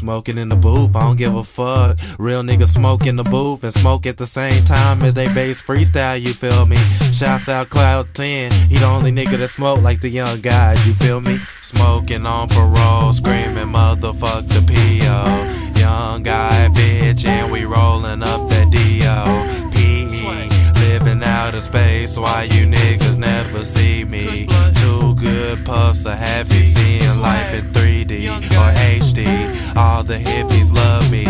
Smoking in the booth, I don't give a fuck. Real niggas smoke in the booth and smoke at the same time as they based freestyle, you feel me? Shouts out Cloud 10, he the only nigga that smoke like the young guys, you feel me? Smoking on parole, screaming motherfuck the PO. Space, why you niggas never see me? Two good puffs of happy seeing life in 3D or HD. All the hippies love me,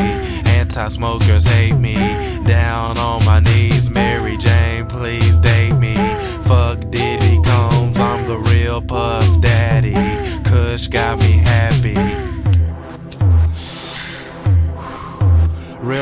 anti smokers hate me. Down on my knees, Mary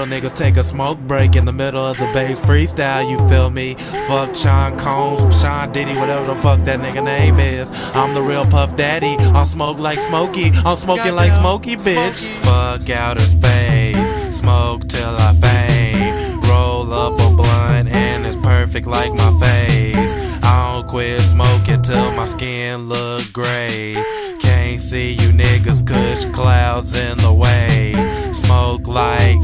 niggas take a smoke break in the middle of the based freestyle, you feel me? Fuck Sean Combs, Sean Diddy, whatever the fuck that nigga name is. I'm the real Puff Daddy. I'll smoke like Smokey. I'm smoking like Smokey, bitch. Fuck outer space. Smoke till I faint. Roll up a blunt and it's perfect like my face. I don't quit smoking till my skin look gray. Can't see you niggas, kush clouds in the way. Smoke like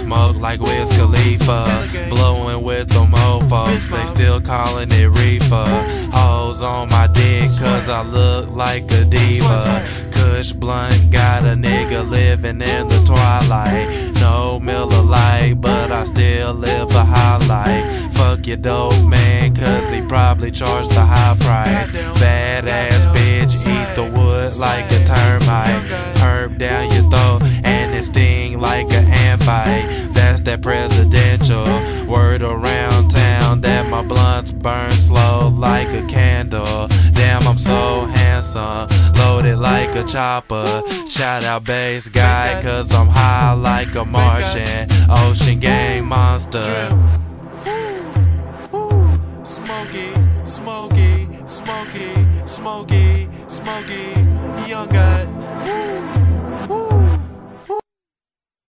Smoke like Wiz Khalifa, blowing with the mofos. They still calling it reefer. Hoes on my dick, cause I look like a diva. Kush blunt got a nigga living in the twilight. No Miller Lite, but I still live a highlight. Fuck your dope man, cause he probably charged the high price. Badass bitch, eat the wood like a termite. Herb down your throat, and it sting like ant bite. That's that presidential word around town that my blunts burn slow like a candle. Damn, I'm so handsome, loaded like a chopper. Shout out bass guy, cause I'm high like a Martian. Ocean game monster. Smoky, smoky, smoky, smoky, smoky, young god.